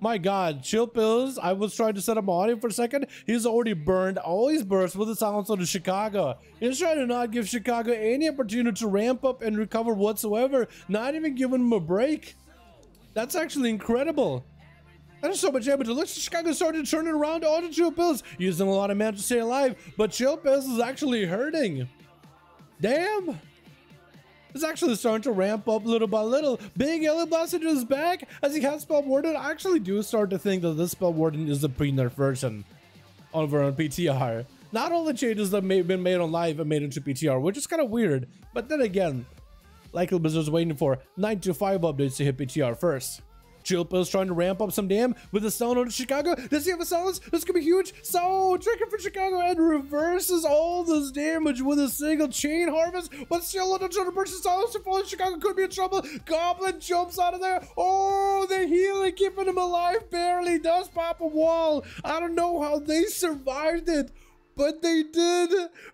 My god, Chill Pills, I was trying to set on him for a second. He's already burned all his bursts with the silence on the Chicago. He's trying to not give Chicago any opportunity to ramp up and recover whatsoever, not even giving him a break. That's actually incredible. There's so much damage. Looks like Chicago started turning around onto Chill Pills, using a lot of mana to stay alive, but Chill Pills is actually hurting. Damn. It's actually starting to ramp up little by little. Big Yellow Blasted is back as he has Spell Warden. I actually do start to think that this Spell Warden is the pre-nerf version over on PTR. Not all the changes that may have been made on live are made into PTR, which is kind of weird. But then again, likely Blizzard's waiting for 9 to 5 updates to hit PTR first. Chillpill's trying to ramp up some damn with a stone on Chicago. Does he have a silence? This could be huge. So tricking for Chicago and reverses all this damage with a single chain harvest, but still under 200 percent silence to fall. Chicago could be in trouble. Goblin jumps out of there. Oh, the healing keeping him alive barely does pop a wall. I don't know how they survived it but they did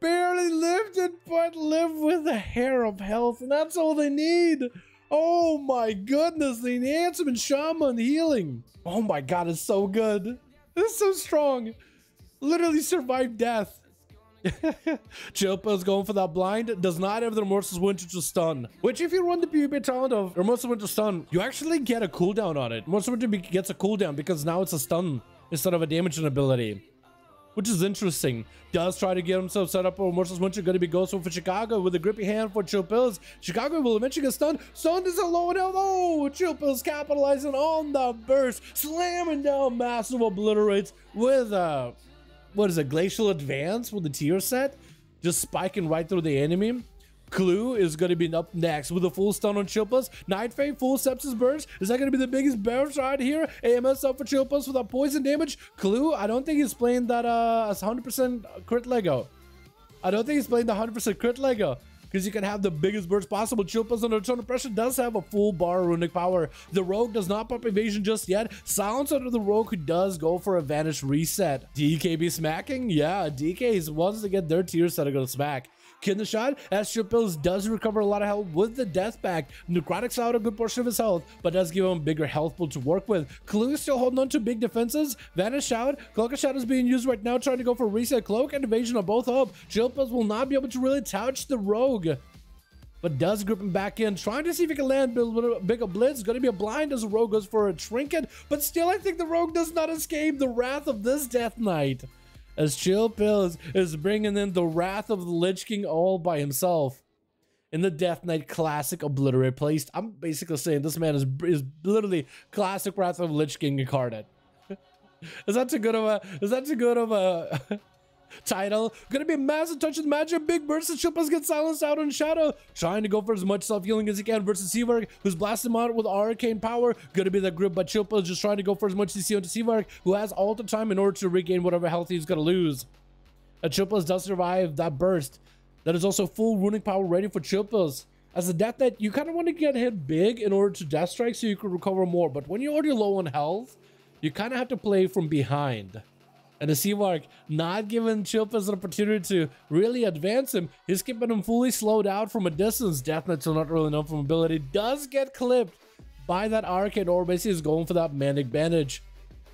barely lived it, but live with a hair of health, and that's all they need. Oh my goodness, the enhancement shaman healing. Oh my god, it's so good. It's so strong. Literally survived death. Chilpa is going for that blind. Does not have the Remorseless Winter to stun. Which if you run the PvP talent of Remorseless Winter stun, you actually get a cooldown on it. Remorseless Winter gets a cooldown because now it's a stun instead of a damaging ability which is interesting. Does try to get himself set up for Merciless Winter, going to be Ghost Wolf for Chicago with a grippy hand for Chill Pills. Chicago will eventually get stunned. Stunned is a low and Oh, Chill Pills capitalizing on the burst, slamming down massive obliterates with a, what is it, Glacial Advance with the tier set, just spiking right through the enemy. Clue is going to be up next with a full stun on Chilpas. Night Fae, full sepsis burst. Is that going to be the biggest burst right here? AMS up for Chilpas without poison damage. Clue, I don't think he's playing that uh, as 100% crit Lego. I don't think he's playing the 100% crit Lego because you can have the biggest burst possible. Chilpas under a ton of pressure does have a full bar runic power. The rogue does not pop evasion just yet. Silence under the rogue who does go for a vanish reset. DK be smacking? Yeah, DK wants to get their tiers that are going to smack. Shot, as Bills does recover a lot of health with the death pact. Necrotic's out a good portion of his health, but does give him bigger health pool to work with. Is still holding on to big defenses. Vanish Shout, Cloak of Shadow is being used right now, trying to go for reset. Cloak and Evasion are both up. Bills will not be able to really touch the Rogue but does grip him back in, trying to see if he can land a bigger blitz. Going to be a blind as the rogue goes for a trinket, but still, I think the rogue does not escape the wrath of this Death Knight as Chill Pills is bringing in the wrath of the Lich King all by himself. In the Death Knight classic obliterate placed, I'm basically saying this man is is literally classic Wrath of Lich King incarnate. is that too good of a is that too good of a title. Gonna be a massive touch of magic. Big burst of Chilpas get silenced out in shadow. Trying to go for as much self-healing as he can versus Seavark, who's blasting him out with arcane power. Gonna be the grip, but Chilpas just trying to go for as much CC onto Seavark, who has all the time in order to regain whatever health he's gonna lose. A Chilpas does survive that burst. That is also full runic power ready for Chilpas. As a death that you kind of want to get hit big in order to death strike so you can recover more. But when you're already low on health, you kind of have to play from behind. And the Seavark not giving Chilpas an opportunity to really advance him. He's keeping him fully slowed out from a distance. Death Knights are not really known from ability. Does get clipped by that Arcade or basically is going for that Mending Bandage.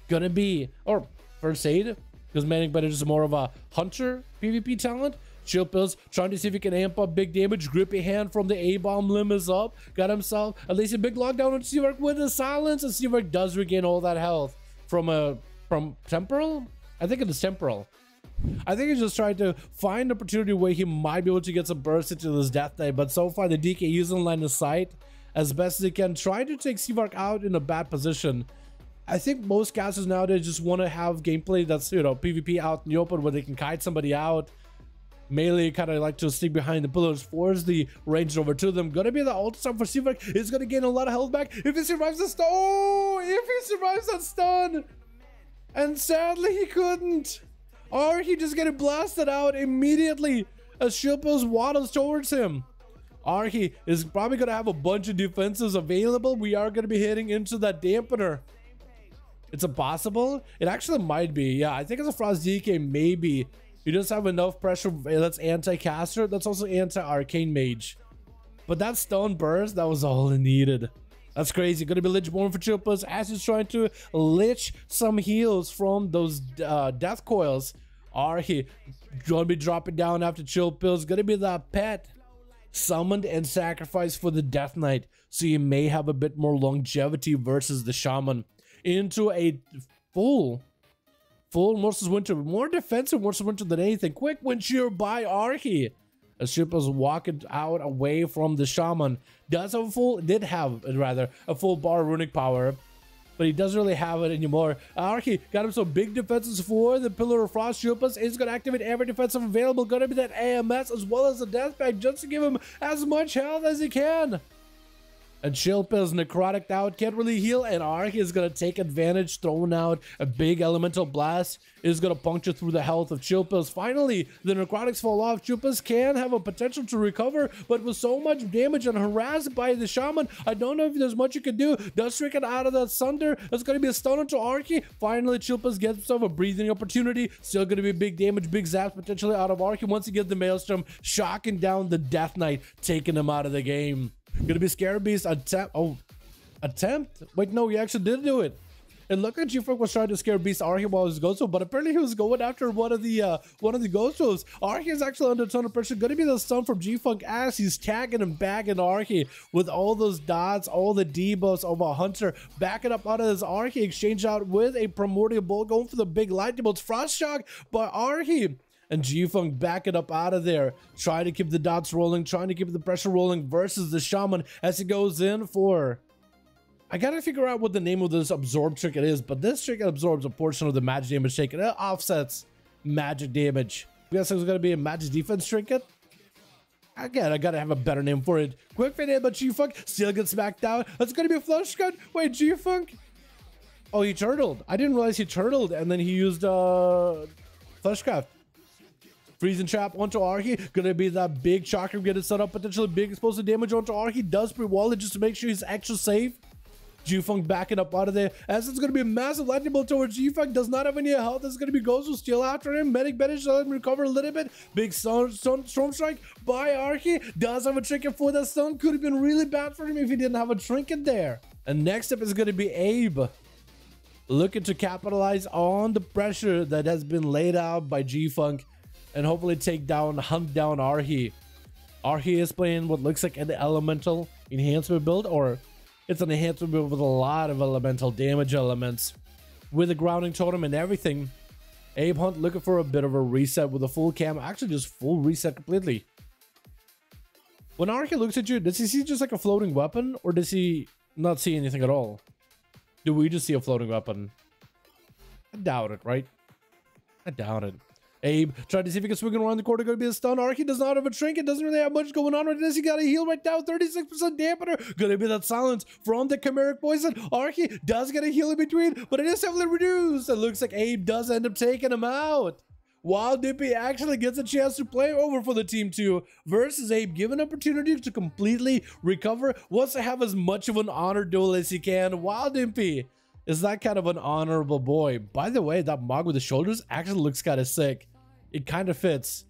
Gonna be, or First Aid, because Mending Bandage is more of a Hunter PvP talent. Chilpills trying to see if he can amp up big damage. Grippy hand from the A-bomb limb is up. Got himself at least a big lockdown on Seavark with the silence. And Seavark does regain all that health from a from temporal I think it is temporal. I think he's just trying to find an opportunity where he might be able to get some burst into this death day, but so far the DK using line of sight as best as he can, trying to take Seavark out in a bad position. I think most casters nowadays just want to have gameplay that's, you know, PvP out in the open where they can kite somebody out. Melee kind of like to stick behind the pillars, force the range over to them. Gonna be the ult time for Seavark. He's gonna gain a lot of health back if he survives the stun. Oh, if he survives that stun. And sadly, he couldn't. Or he just getting blasted out immediately as Shilpos waddles towards him. Arhi is probably going to have a bunch of defenses available. We are going to be hitting into that dampener. It's impossible. It actually might be. Yeah, I think it's a Frost DK, maybe. You just have enough pressure. That's anti-caster. That's also anti-arcane mage. But that stone burst, that was all it needed. That's crazy. Gonna be Lichborn for Chilpas as he's trying to lich some heals from those uh, death coils. Are he gonna be dropping down after chill pills? Gonna be that pet summoned and sacrificed for the Death Knight, so you may have a bit more longevity versus the Shaman. Into a full, full Merciless Winter, more defensive Merciless Winter than anything. Quick wind shear by Archie. As Shippa's walking out away from the Shaman. Does have a full, did have, rather, a full bar runic power but he doesn't really have it anymore. Archie got him some big defenses for the Pillar of Frost. Shilpas is going to activate every defensive available. Going to be that AMS as well as the Death just to give him as much health as he can. And Shilpa's necrotic out, can't really heal, and Ark is gonna take advantage, throwing out a big elemental blast, is gonna puncture through the health of Chilpas. Finally, the necrotics fall off. Chilpas can have a potential to recover, but with so much damage and harassed by the shaman, I don't know if there's much you can do. Does it out of that thunder. That's gonna be a stun onto Arky. Finally, Chilpas gets himself a breathing opportunity. Still gonna be big damage, big zaps potentially out of Arky once he gets the Maelstrom, shocking down the Death Knight, taking him out of the game. Gonna be Scare Beast attempt. Oh, attempt? Wait, no, he actually did do it. And look at G-Funk was trying to scare Beast Archie while was Ghost but apparently he was going after one of the uh, one of the Archie is actually under a ton of pressure. Gonna be the stun from G-Funk as he's tagging and bagging Archie with all those dots, all the debuffs of a Hunter, backing up out of his Archie exchange out with a Primordial Bolt, going for the big lightning bolts. Frost Shock by Archie and G-Funk back it up out of there, trying to keep the dots rolling, trying to keep the pressure rolling versus the Shaman as he goes in for... I gotta figure out what the name of this absorb trinket is, but this trinket absorbs a portion of the magic damage taken. It offsets magic damage. I guess it's gonna be a magic defense trinket. Again, I gotta have a better name for it. Quick fit but G-Funk still gets smacked out. That's gonna be a flush gun. Wait, G-Funk? Oh, he turtled. I didn't realize he turtled and then he used uh Fleshcraft. Freezing Trap onto Archie. Gonna be that big chakra getting set up. Potentially big explosive damage onto Archie. Does pre-wall it just to make sure he's extra safe. G-Funk backing up out of there. As it's going to be a massive lightning bolt towards G-Funk. Does not have any health. It's going to be Gozo steal after him. Medic Benish let him recover a little bit. Big storm, storm, storm strike by Archie. Does have a trinket for that stun. Could have been really bad for him if he didn't have a trinket there. And next up is going to be Abe. Looking to capitalize on the pressure that has been laid out by G-Funk and hopefully take down, hunt down Arhi. Arhi is playing what looks like an elemental enhancement build, or it's an enhancement build with a lot of elemental damage elements. With a grounding totem and everything, Abe Hunt looking for a bit of a reset with a full cam, actually just full reset completely. When Arhi looks at you, does he see just like a floating weapon, or does he not see anything at all? Do we just see a floating weapon? I doubt it, right? I doubt it. Abe tried to see if he can swing around the corner. Going to be a stun. Arky does not have a trinket. Doesn't really have much going on right this. He got a heal right now. 36% dampener. Going to be that silence from the chimeric poison. Arky does get a heal in between, but it is heavily reduced. It looks like Abe does end up taking him out. While Dippy actually gets a chance to play over for the team too, versus Abe given an opportunity to completely recover, wants to have as much of an honor duel as he can. Wild Dippy is that kind of an honorable boy. By the way, that mog with the shoulders actually looks kind of sick it kind of fits.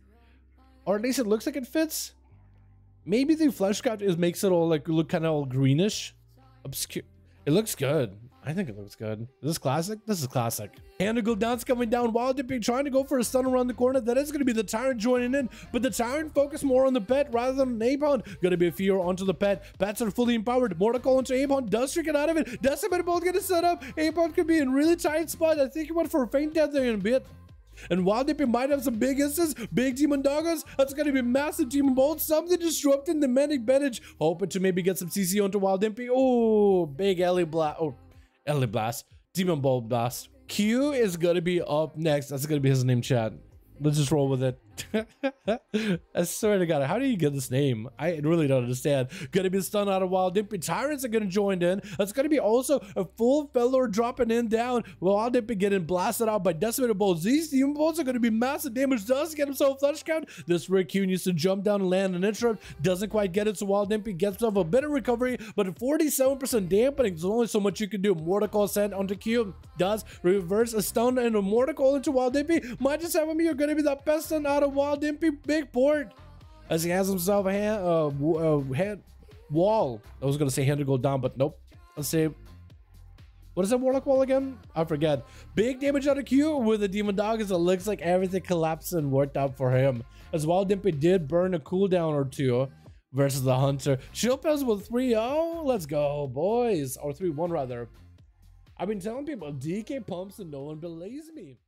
Or at least it looks like it fits. Maybe the Fleshcraft is makes it all like look kind of all greenish. Obscure. It looks good. I think it looks good. Is this classic? This is classic. Handigal Dance coming down while dipping, trying to go for a stun around the corner. That is going to be the Tyrant joining in, but the Tyrant focus more on the pet rather than Apon. Going to be a fear onto the pet. Pets are fully empowered. Mortal Coil into Apon. Does it out of it. Does have both get set up. Apon could be in really tight spot. I think he went for a faint death there in a bit. And while they might have some big instances, big demon doggos, that's going to be massive demon bolts, something disrupting the Mending Bandage, hoping to maybe get some CC onto Wild Impy. Oh, big Ellie Blast, oh, Ellie Blast, Demon Bolt Blast. Q is going to be up next. That's going to be his name, chat. Let's just roll with it. I swear to God, how do you get this name? I really don't understand. Gonna be stunned out of Wild Dippy. Tyrants are gonna join in. That's gonna be also a full Fel Lord dropping in down. Wild Dippy getting blasted out by Decimator Bolts. These Demon Bolts are gonna be massive damage. Does get himself Fleshcraft. This Q needs to jump down and land an interrupt. Doesn't quite get it, so Wild Dippy gets himself a bit of recovery, but 47% dampening. There's only so much you can do. Mortal Coil sent onto Q. Does reverse a stun and a Mortal Coil into Wild Dippy. Might just have him here. Gonna be the best stun out of Wild Dippy big port as he has himself a hand, uh, uh, hand wall. I was gonna say hand to go down, but nope. Let's say, What is that Warlock wall again? I forget. Big damage on a Q with the Demon Dog as it looks like everything collapsed and worked out for him. As well, Dimpy did burn a cooldown or two versus the Hunter. Shield Pez with 3-0. Let's go, boys. Or 3-1 rather. I've been telling people, DK pumps and no one believes me.